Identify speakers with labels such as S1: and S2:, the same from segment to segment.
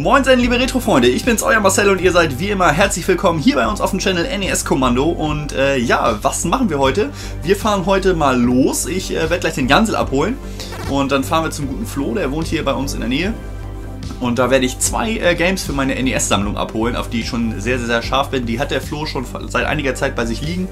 S1: Moin sein liebe Retro-Freunde, ich bin's, euer Marcel und ihr seid wie immer herzlich willkommen hier bei uns auf dem Channel NES Kommando und äh, ja, was machen wir heute? Wir fahren heute mal los, ich äh, werde gleich den Gansel abholen und dann fahren wir zum guten Flo, der wohnt hier bei uns in der Nähe und da werde ich zwei äh, Games für meine NES-Sammlung abholen, auf die ich schon sehr, sehr, sehr scharf bin. Die hat der Flo schon seit einiger Zeit bei sich liegen.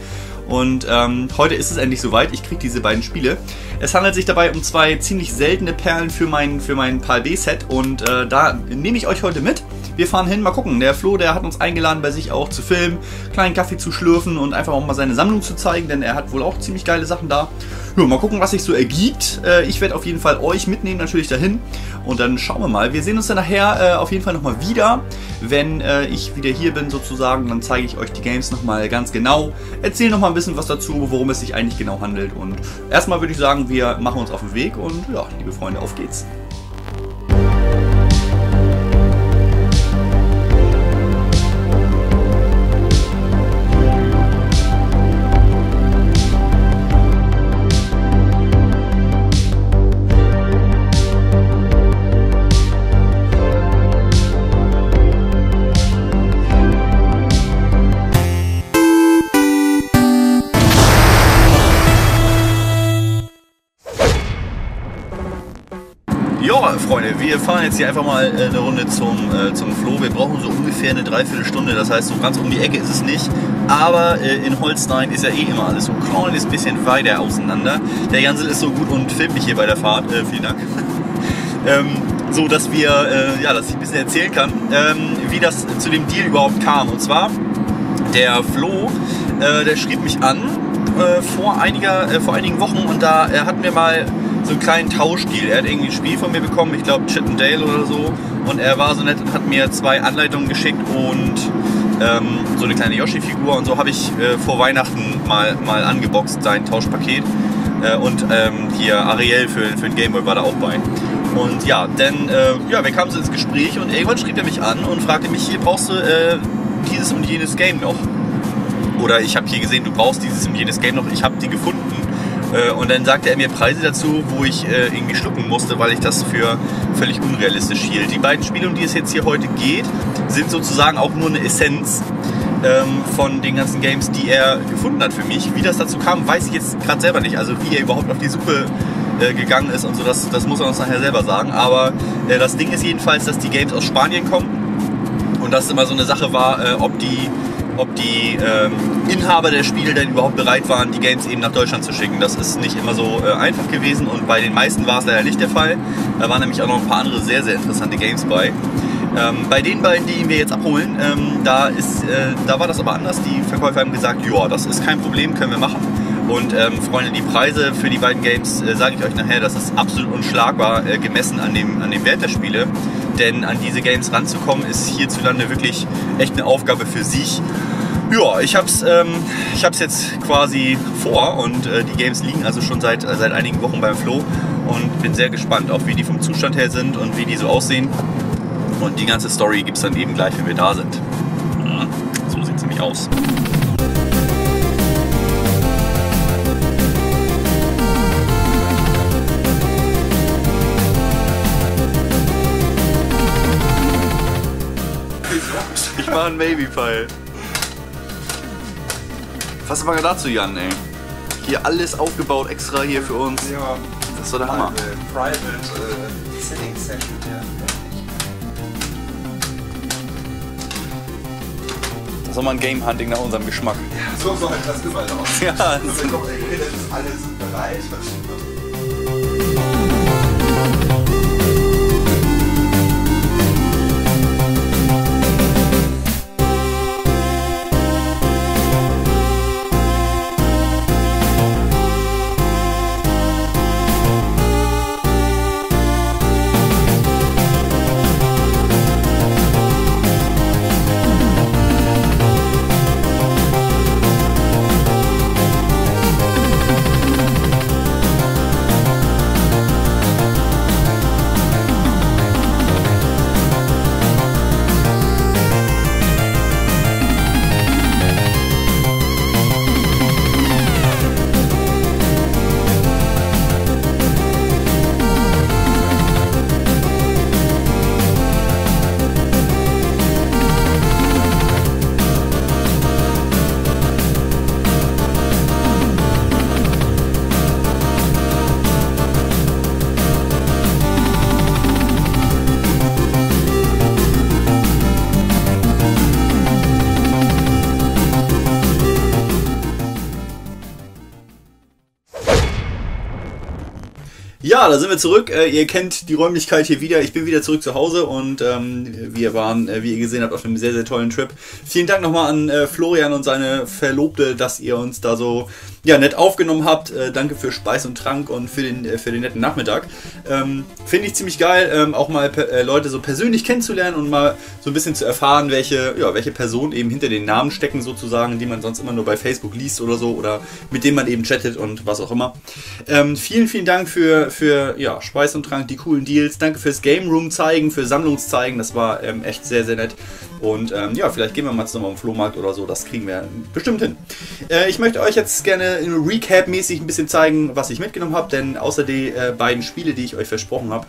S1: Und ähm, heute ist es endlich soweit. Ich kriege diese beiden Spiele. Es handelt sich dabei um zwei ziemlich seltene Perlen für mein, für mein PAL B-Set. Und äh, da nehme ich euch heute mit. Wir fahren hin, mal gucken. Der Flo, der hat uns eingeladen, bei sich auch zu filmen, kleinen Kaffee zu schlürfen und einfach auch mal seine Sammlung zu zeigen, denn er hat wohl auch ziemlich geile Sachen da. Ja, mal gucken, was sich so ergibt. Äh, ich werde auf jeden Fall euch mitnehmen, natürlich dahin. Und dann schauen wir mal. Wir sehen uns dann nachher äh, auf jeden Fall nochmal wieder. Wenn äh, ich wieder hier bin sozusagen, dann zeige ich euch die Games nochmal ganz genau. Erzähle nochmal ein bisschen was dazu, worum es sich eigentlich genau handelt. Und erstmal würde ich sagen, wir machen uns auf den Weg und ja, liebe Freunde, auf geht's. Fahren jetzt hier einfach mal äh, eine Runde zum, äh, zum Flo. Wir brauchen so ungefähr eine Dreiviertelstunde, das heißt, so ganz um die Ecke ist es nicht. Aber äh, in Holstein ist ja eh immer alles so ein kleines bisschen weiter auseinander. Der Jansel ist so gut und filmt mich hier bei der Fahrt. Äh, vielen Dank. ähm, so, dass wir, äh, ja, dass ich ein bisschen erzählen kann, ähm, wie das zu dem Deal überhaupt kam. Und zwar, der Flo, äh, der schrieb mich an vor, einiger, vor einigen Wochen und da er hat mir mal so einen kleinen Tauschdeal. Er hat irgendwie ein Spiel von mir bekommen, ich glaube Chip and Dale oder so. Und er war so nett und hat mir zwei Anleitungen geschickt und ähm, so eine kleine Yoshi-Figur. Und so habe ich äh, vor Weihnachten mal, mal angeboxt, sein Tauschpaket. Äh, und ähm, hier Ariel für, für den Gameboy war da auch bei. Und ja, denn äh, ja, wir kamen so ins Gespräch und irgendwann schrieb er mich an und fragte mich, hier brauchst du äh, dieses und jenes Game noch. Oder ich habe hier gesehen, du brauchst dieses und jenes Game noch, ich habe die gefunden äh, und dann sagte er mir Preise dazu, wo ich äh, irgendwie schlucken musste, weil ich das für völlig unrealistisch hielt. Die beiden Spiele, um die es jetzt hier heute geht, sind sozusagen auch nur eine Essenz ähm, von den ganzen Games, die er gefunden hat für mich. Wie das dazu kam, weiß ich jetzt gerade selber nicht. Also wie er überhaupt auf die Suche äh, gegangen ist und so, das, das muss er uns nachher selber sagen. Aber das Ding ist jedenfalls, dass die Games aus Spanien kommen und das immer so eine Sache war, ob die ob die ähm, Inhaber der Spiele denn überhaupt bereit waren, die Games eben nach Deutschland zu schicken. Das ist nicht immer so äh, einfach gewesen und bei den meisten war es leider nicht der Fall. Da waren nämlich auch noch ein paar andere sehr, sehr interessante Games bei. Ähm, bei den beiden, die wir jetzt abholen, ähm, da, ist, äh, da war das aber anders. Die Verkäufer haben gesagt, ja, das ist kein Problem, können wir machen. Und ähm, Freunde, die Preise für die beiden Games, äh, sage ich euch nachher, das ist absolut unschlagbar äh, gemessen an dem, an dem Wert der Spiele. Denn an diese Games ranzukommen, ist hierzulande wirklich echt eine Aufgabe für sich. Ja, ich hab's, ähm, jetzt quasi vor und äh, die Games liegen also schon seit, äh, seit einigen Wochen beim Flo und bin sehr gespannt, auch wie die vom Zustand her sind und wie die so aussehen. Und die ganze Story gibt's dann eben gleich, wenn wir da sind. Ja, so sieht's nämlich aus. Ich mach einen Maybe-Pfeil. Was sagen wir dazu, Jan, ey? Hier alles aufgebaut extra hier für uns.
S2: Ja.
S1: Das ist doch der Hammer.
S2: Private äh, Sitting Session, ja.
S1: Das ist nochmal ein Game Hunting nach unserem Geschmack.
S2: Ja, so soll das überall aus.
S1: Ja,
S2: Also, das ist alles bereit.
S1: Ja, da sind wir zurück. Äh, ihr kennt die Räumlichkeit hier wieder. Ich bin wieder zurück zu Hause und ähm, wir waren, äh, wie ihr gesehen habt, auf einem sehr, sehr tollen Trip. Vielen Dank nochmal an äh, Florian und seine Verlobte, dass ihr uns da so ja, nett aufgenommen habt. Äh, danke für Speis und Trank und für den, äh, für den netten Nachmittag. Ähm, Finde ich ziemlich geil, ähm, auch mal äh, Leute so persönlich kennenzulernen und mal so ein bisschen zu erfahren, welche, ja, welche Personen eben hinter den Namen stecken, sozusagen, die man sonst immer nur bei Facebook liest oder so oder mit denen man eben chattet und was auch immer. Ähm, vielen, vielen Dank für, für ja, Speis und Trank, die coolen Deals. Danke fürs Game Room zeigen, für Sammlungszeigen. Das war ähm, echt sehr, sehr nett. Und ähm, ja, vielleicht gehen wir mal zusammen den Flohmarkt oder so. Das kriegen wir bestimmt hin. Äh, ich möchte euch jetzt gerne in Recap-mäßig ein bisschen zeigen, was ich mitgenommen habe. Denn außer die äh, beiden Spiele, die ich euch versprochen habe,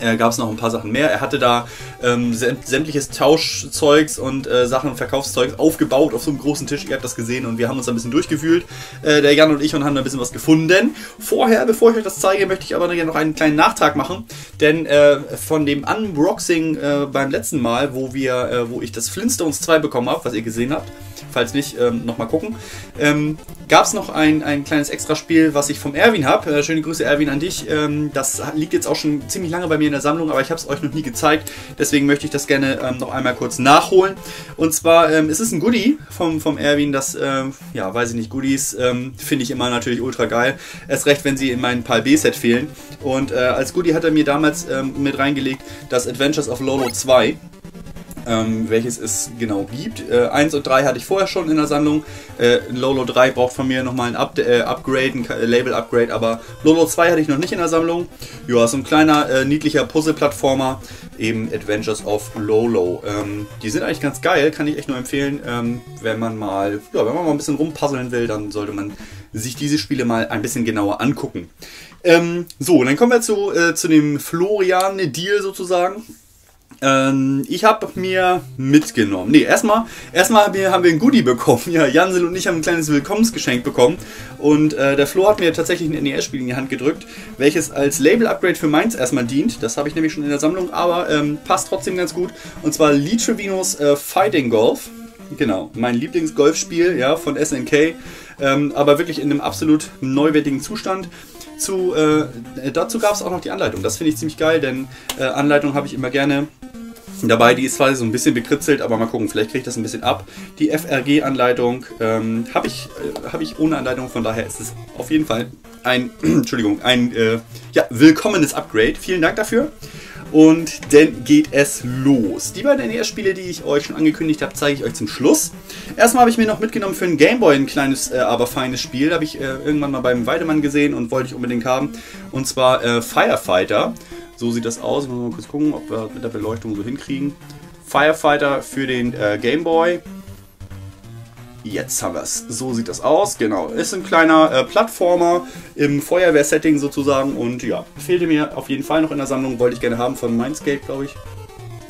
S1: äh, gab es noch ein paar Sachen mehr. Er hatte da ähm, sämtliches Tauschzeugs und äh, Sachen, Verkaufszeugs aufgebaut auf so einem großen Tisch. Ihr habt das gesehen und wir haben uns ein bisschen durchgewühlt, äh, der Jan und ich, und haben da ein bisschen was gefunden. Vorher, bevor ich euch das zeige, möchte ich aber noch einen kleinen Nachtrag machen, denn äh, von dem Unboxing äh, beim letzten Mal, wo wir, äh, wo ich das Flintstones 2 bekommen habe, was ihr gesehen habt, falls nicht, ähm, nochmal gucken. Ähm, Gab es noch ein, ein kleines Extraspiel, was ich vom Erwin habe. Äh, schöne Grüße, Erwin, an dich. Ähm, das liegt jetzt auch schon ziemlich lange bei mir in der Sammlung, aber ich habe es euch noch nie gezeigt. Deswegen möchte ich das gerne ähm, noch einmal kurz nachholen. Und zwar ähm, ist es ein Goodie vom, vom Erwin. Das, ähm, ja, weiß ich nicht, Goodies ähm, finde ich immer natürlich ultra geil. Erst recht, wenn sie in meinem Pal B-Set fehlen. Und äh, als Goodie hat er mir damals mit reingelegt das Adventures of Lolo 2 ähm, welches es genau gibt. Äh, 1 und 3 hatte ich vorher schon in der Sammlung. Äh, Lolo 3 braucht von mir nochmal ein Up äh, Upgrade, ein Label-Upgrade, aber Lolo 2 hatte ich noch nicht in der Sammlung. Ja, so ein kleiner, äh, niedlicher Puzzle-Plattformer, eben Adventures of Lolo. Ähm, die sind eigentlich ganz geil, kann ich echt nur empfehlen. Ähm, wenn man mal, ja, wenn man mal ein bisschen rumpuzzeln will, dann sollte man sich diese Spiele mal ein bisschen genauer angucken. Ähm, so, dann kommen wir zu, äh, zu dem Florian-Deal sozusagen. Ähm, ich habe mir mitgenommen. Ne, erstmal, erstmal haben wir, haben wir ein Goodie bekommen. Ja, Jansel und ich haben ein kleines Willkommensgeschenk bekommen. Und äh, der Flo hat mir tatsächlich ein NES-Spiel in die Hand gedrückt, welches als Label-Upgrade für meins erstmal dient. Das habe ich nämlich schon in der Sammlung, aber ähm, passt trotzdem ganz gut. Und zwar Lee Trevinos äh, Fighting Golf. Genau, mein Lieblingsgolfspiel ja, von SNK. Ähm, aber wirklich in einem absolut neuwertigen Zustand. Zu, äh, dazu gab es auch noch die Anleitung. Das finde ich ziemlich geil, denn äh, Anleitung habe ich immer gerne dabei. Die ist zwar so ein bisschen bekritzelt, aber mal gucken, vielleicht kriege ich das ein bisschen ab. Die FRG-Anleitung ähm, habe ich, äh, hab ich ohne Anleitung, von daher ist es auf jeden Fall ein, Entschuldigung, ein äh, ja, willkommenes Upgrade. Vielen Dank dafür. Und dann geht es los. Die beiden NES-Spiele, die ich euch schon angekündigt habe, zeige ich euch zum Schluss. Erstmal habe ich mir noch mitgenommen für einen Gameboy ein kleines, äh, aber feines Spiel. Habe ich äh, irgendwann mal beim Weidemann gesehen und wollte ich unbedingt haben. Und zwar äh, Firefighter. So sieht das aus. Mal kurz gucken, ob wir mit der Beleuchtung so hinkriegen. Firefighter für den äh, Game Boy. Jetzt haben wir es. So sieht das aus. Genau. Ist ein kleiner äh, Plattformer im Feuerwehrsetting sozusagen. Und ja, fehlte mir auf jeden Fall noch in der Sammlung. Wollte ich gerne haben von Mindscape, glaube ich.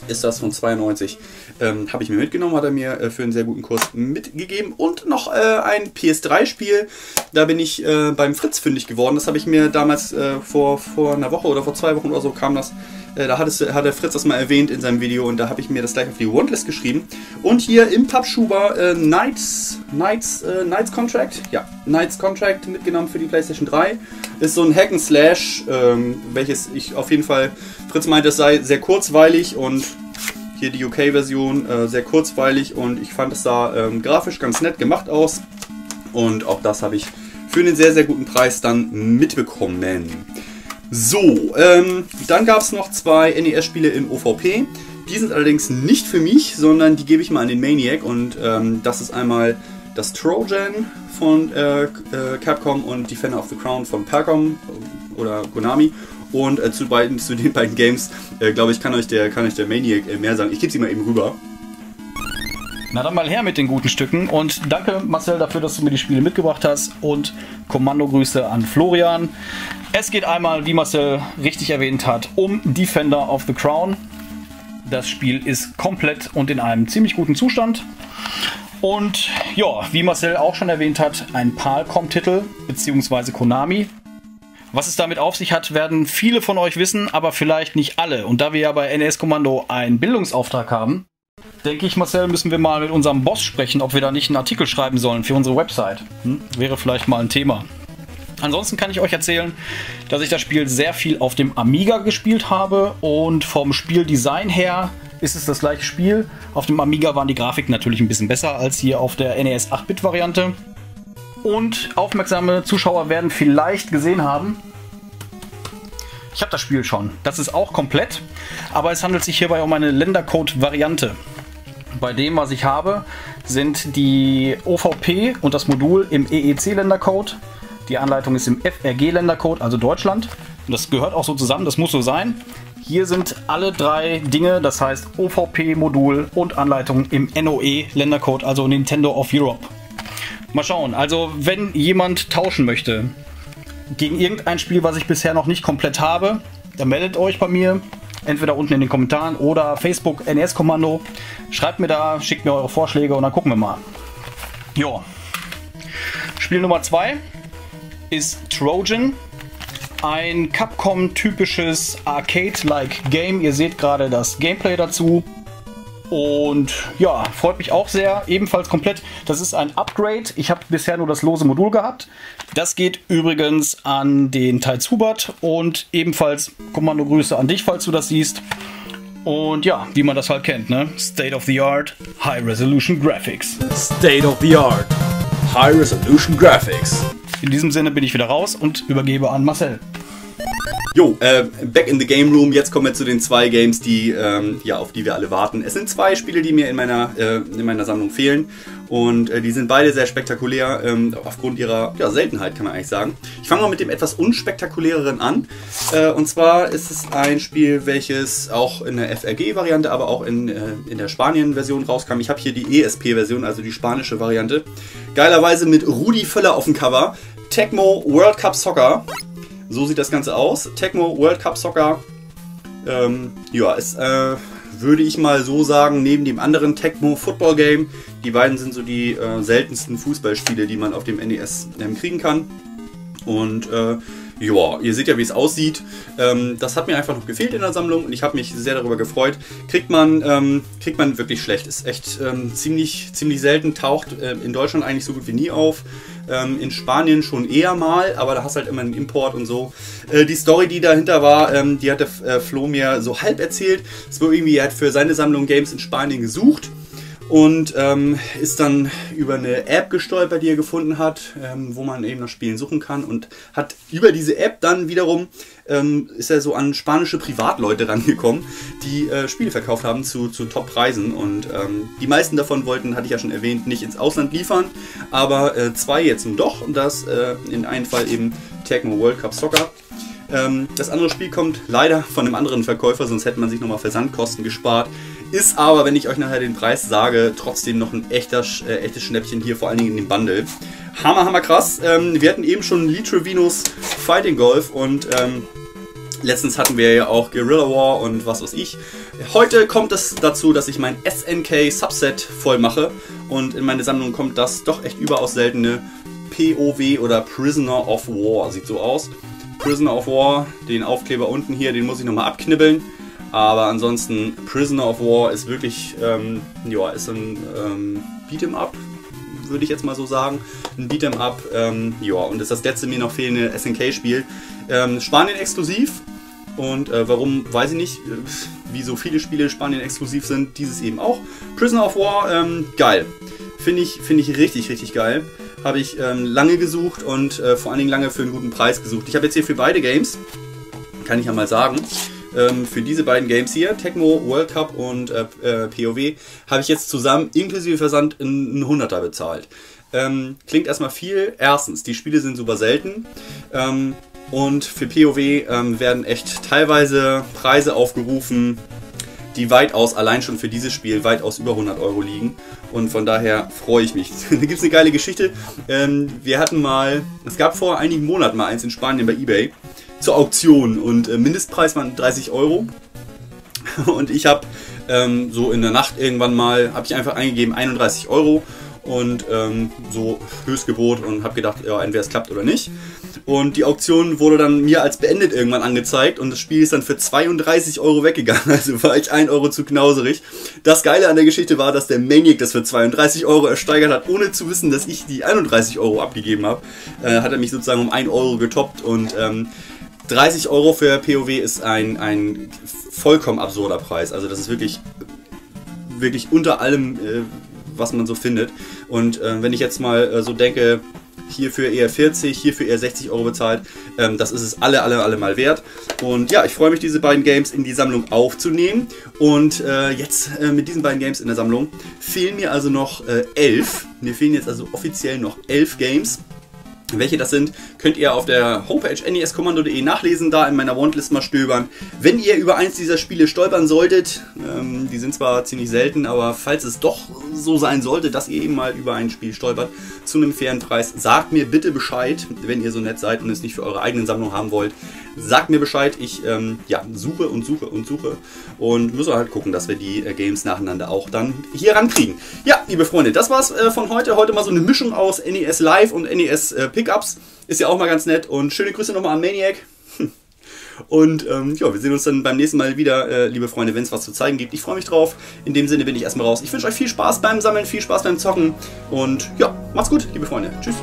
S1: Ist das von 92. Ähm, Habe ich mir mitgenommen, hat er mir äh, für einen sehr guten Kurs mitgegeben. Und noch äh, ein PS3-Spiel. Da bin ich äh, beim Fritz fündig geworden. Das habe ich mir damals äh, vor, vor einer Woche oder vor zwei Wochen oder so kam das. Äh, da hat, es, hat der Fritz das mal erwähnt in seinem Video und da habe ich mir das gleich auf die Wantlist geschrieben. Und hier im Pappschuber äh, Knights, Knights, Knights Contract. Ja, Knights Contract mitgenommen für die PlayStation 3. Ist so ein Hack and Slash, ähm, welches ich auf jeden Fall, Fritz meinte, es sei sehr kurzweilig und hier die UK-Version, äh, sehr kurzweilig und ich fand es da ähm, grafisch ganz nett gemacht aus. Und auch das habe ich für einen sehr, sehr guten Preis dann mitbekommen. So, ähm, dann gab es noch zwei NES-Spiele im OVP. Die sind allerdings nicht für mich, sondern die gebe ich mal an den Maniac. Und ähm, das ist einmal das Trojan von äh, äh, Capcom und Defender of the Crown von Percom oder Konami. Und äh, zu, beiden, zu den beiden Games, äh, glaube ich, kann euch der, kann euch der Maniac äh, mehr sagen. Ich gebe sie mal eben rüber.
S3: Na dann mal her mit den guten Stücken und danke Marcel dafür, dass du mir die Spiele mitgebracht hast und Kommandogrüße an Florian. Es geht einmal, wie Marcel richtig erwähnt hat, um Defender of the Crown. Das Spiel ist komplett und in einem ziemlich guten Zustand. Und ja, wie Marcel auch schon erwähnt hat, ein Palcom-Titel bzw. Konami. Was es damit auf sich hat, werden viele von euch wissen, aber vielleicht nicht alle. Und da wir ja bei NS Kommando einen Bildungsauftrag haben, denke ich, Marcel, müssen wir mal mit unserem Boss sprechen, ob wir da nicht einen Artikel schreiben sollen für unsere Website. Hm? Wäre vielleicht mal ein Thema. Ansonsten kann ich euch erzählen, dass ich das Spiel sehr viel auf dem Amiga gespielt habe und vom Spieldesign her ist es das gleiche Spiel. Auf dem Amiga waren die Grafiken natürlich ein bisschen besser als hier auf der NES 8-Bit-Variante. Und aufmerksame Zuschauer werden vielleicht gesehen haben, ich habe das Spiel schon. Das ist auch komplett, aber es handelt sich hierbei um eine Ländercode-Variante. Bei dem, was ich habe, sind die OVP und das Modul im EEC-Ländercode. Die Anleitung ist im FRG-Ländercode, also Deutschland. Und das gehört auch so zusammen, das muss so sein. Hier sind alle drei Dinge, das heißt OVP-Modul und Anleitung im NOE-Ländercode, also Nintendo of Europe. Mal schauen, also wenn jemand tauschen möchte gegen irgendein Spiel, was ich bisher noch nicht komplett habe, dann meldet euch bei mir. Entweder unten in den Kommentaren oder Facebook NS-Kommando. Schreibt mir da, schickt mir eure Vorschläge und dann gucken wir mal. Jo. Spiel Nummer 2 ist Trojan. Ein Capcom-typisches Arcade-like Game. Ihr seht gerade das Gameplay dazu. Und ja, freut mich auch sehr. Ebenfalls komplett. Das ist ein Upgrade. Ich habe bisher nur das lose Modul gehabt. Das geht übrigens an den Teils Hubert und ebenfalls Kommandogrüße an dich, falls du das siehst. Und ja, wie man das halt kennt, ne? State of the Art, High Resolution Graphics.
S4: State of the Art. High Resolution Graphics.
S3: In diesem Sinne bin ich wieder raus und übergebe an Marcel.
S1: Jo, äh, back in the Game Room. Jetzt kommen wir zu den zwei Games, die, ähm, ja, auf die wir alle warten. Es sind zwei Spiele, die mir in meiner, äh, in meiner Sammlung fehlen. Und äh, die sind beide sehr spektakulär, ähm, aufgrund ihrer ja, Seltenheit, kann man eigentlich sagen. Ich fange mal mit dem etwas unspektakuläreren an. Äh, und zwar ist es ein Spiel, welches auch in der FRG-Variante, aber auch in, äh, in der Spanien-Version rauskam. Ich habe hier die ESP-Version, also die spanische Variante. Geilerweise mit Rudi Völler auf dem Cover. Tecmo World Cup Soccer. So sieht das Ganze aus. Tecmo World Cup Soccer. Ähm, ja, ist, äh, würde ich mal so sagen, neben dem anderen Tecmo Football Game. Die beiden sind so die äh, seltensten Fußballspiele, die man auf dem NES ähm, kriegen kann. Und äh, ja, ihr seht ja, wie es aussieht. Ähm, das hat mir einfach noch gefehlt in der Sammlung und ich habe mich sehr darüber gefreut. Kriegt man, ähm, kriegt man wirklich schlecht. Ist echt ähm, ziemlich, ziemlich selten, taucht äh, in Deutschland eigentlich so gut wie nie auf. Ähm, in Spanien schon eher mal, aber da hast halt immer einen Import und so. Äh, die Story, die dahinter war, ähm, die hatte äh, Flo mir so halb erzählt. Es war irgendwie, er hat für seine Sammlung Games in Spanien gesucht und ähm, ist dann über eine App gestolpert, die er gefunden hat, ähm, wo man eben nach Spielen suchen kann und hat über diese App dann wiederum ähm, ist er so an spanische Privatleute rangekommen, die äh, Spiele verkauft haben zu, zu Top-Preisen und ähm, die meisten davon wollten, hatte ich ja schon erwähnt, nicht ins Ausland liefern, aber äh, zwei jetzt nun doch und das äh, in einem Fall eben Tecmo World Cup Soccer. Ähm, das andere Spiel kommt leider von einem anderen Verkäufer, sonst hätte man sich nochmal Versandkosten gespart. Ist aber, wenn ich euch nachher den Preis sage, trotzdem noch ein echter, äh, echtes Schnäppchen hier, vor allen Dingen in dem Bundle. Hammer, hammer krass. Ähm, wir hatten eben schon Lee Trevinos Fighting Golf und ähm, letztens hatten wir ja auch Guerrilla War und was weiß ich. Heute kommt es dazu, dass ich mein SNK Subset voll mache und in meine Sammlung kommt das doch echt überaus seltene POW oder Prisoner of War. Sieht so aus. Prisoner of War, den Aufkleber unten hier, den muss ich nochmal abknibbeln. Aber ansonsten, Prisoner of War ist wirklich, ähm, ja, ist ein ähm, Beat'em Up, würde ich jetzt mal so sagen. Ein Beat'em Up, ähm, ja, und ist das letzte mir noch fehlende SNK-Spiel. Ähm, Spanien exklusiv. Und äh, warum, weiß ich nicht, äh, wie so viele Spiele Spanien exklusiv sind, dieses eben auch. Prisoner of War, ähm, geil. Finde ich, find ich richtig, richtig geil. Habe ich ähm, lange gesucht und äh, vor allen Dingen lange für einen guten Preis gesucht. Ich habe jetzt hier für beide Games, kann ich ja mal sagen, ähm, für diese beiden Games hier, Tecmo World Cup und äh, äh, POW, habe ich jetzt zusammen inklusive Versand einen 100er bezahlt. Ähm, klingt erstmal viel. Erstens, die Spiele sind super selten. Ähm, und für POW ähm, werden echt teilweise Preise aufgerufen, die weitaus, allein schon für dieses Spiel, weitaus über 100 Euro liegen. Und von daher freue ich mich. da gibt es eine geile Geschichte. Ähm, wir hatten mal, es gab vor einigen Monaten mal eins in Spanien bei eBay zur Auktion und äh, Mindestpreis waren 30 Euro. Und ich habe ähm, so in der Nacht irgendwann mal, habe ich einfach eingegeben 31 Euro und ähm, so Höchstgebot und habe gedacht, ja, entweder es klappt oder nicht. Und die Auktion wurde dann mir als beendet irgendwann angezeigt und das Spiel ist dann für 32 Euro weggegangen. Also war ich 1 Euro zu knauserig. Das Geile an der Geschichte war, dass der Maniac das für 32 Euro ersteigert hat, ohne zu wissen, dass ich die 31 Euro abgegeben habe. Äh, hat er mich sozusagen um 1 Euro getoppt und ähm, 30 Euro für POW ist ein, ein vollkommen absurder Preis. Also das ist wirklich, wirklich unter allem, äh, was man so findet. Und äh, wenn ich jetzt mal äh, so denke, hierfür eher 40, hierfür eher 60 Euro bezahlt, ähm, das ist es alle, alle, alle mal wert. Und ja, ich freue mich, diese beiden Games in die Sammlung aufzunehmen. Und äh, jetzt äh, mit diesen beiden Games in der Sammlung fehlen mir also noch äh, elf. Mir fehlen jetzt also offiziell noch elf Games. Welche das sind, könnt ihr auf der Homepage neskommando.de nachlesen, da in meiner Wantlist mal stöbern. Wenn ihr über eins dieser Spiele stolpern solltet, ähm, die sind zwar ziemlich selten, aber falls es doch so sein sollte, dass ihr eben mal über ein Spiel stolpert zu einem fairen Preis, sagt mir bitte Bescheid, wenn ihr so nett seid und es nicht für eure eigenen Sammlung haben wollt. Sagt mir Bescheid, ich ähm, ja, suche und suche und suche und müssen halt gucken, dass wir die äh, Games nacheinander auch dann hier rankriegen. Ja, liebe Freunde, das war's äh, von heute. Heute mal so eine Mischung aus NES Live und NES äh, Pickups. Ist ja auch mal ganz nett und schöne Grüße nochmal an Maniac. Und ähm, ja, wir sehen uns dann beim nächsten Mal wieder, äh, liebe Freunde, wenn es was zu zeigen gibt. Ich freue mich drauf. In dem Sinne bin ich erstmal raus. Ich wünsche euch viel Spaß beim Sammeln, viel Spaß beim Zocken. Und ja, macht's gut, liebe Freunde. Tschüss.